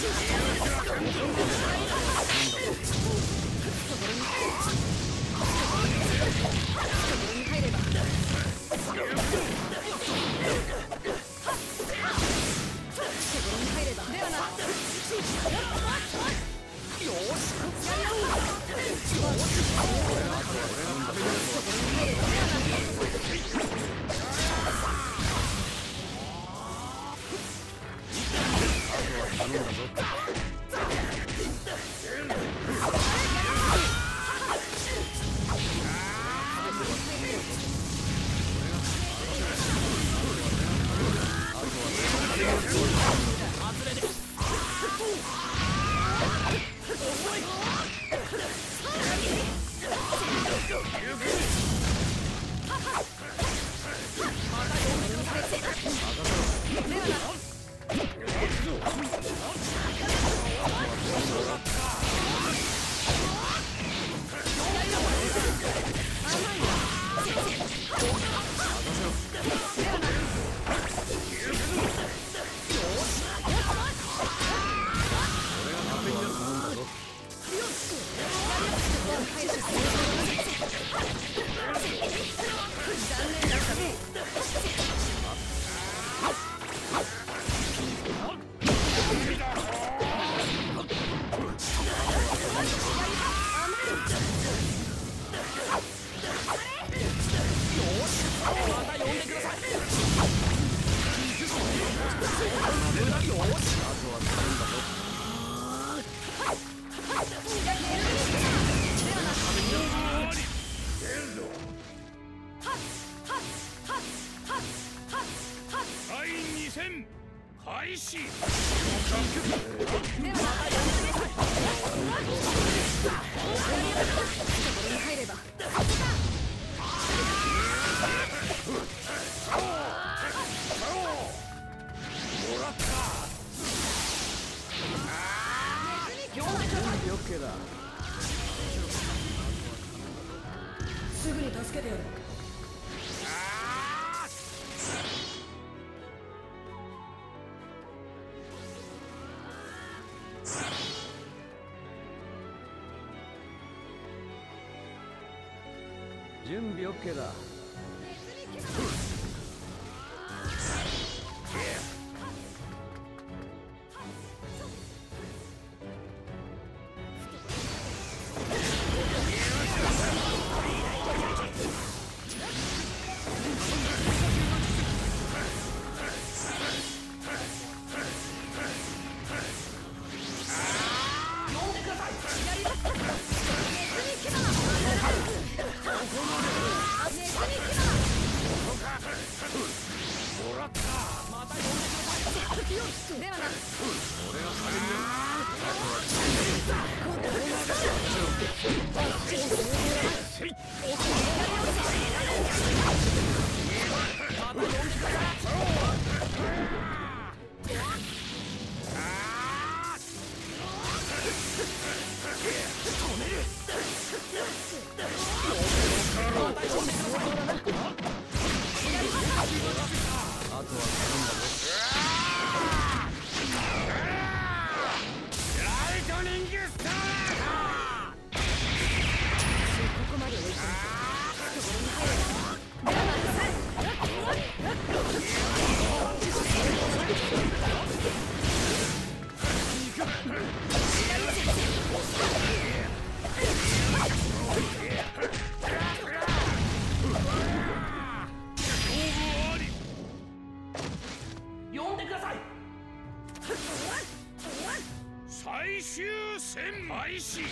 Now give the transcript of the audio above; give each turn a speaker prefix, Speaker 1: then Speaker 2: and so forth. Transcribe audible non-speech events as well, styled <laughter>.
Speaker 1: Here we go. よっしゃ!開始。
Speaker 2: すぐに
Speaker 1: 助けてやる
Speaker 2: 準備 OK だ。
Speaker 1: ではなく。俺
Speaker 2: が
Speaker 1: し <laughs>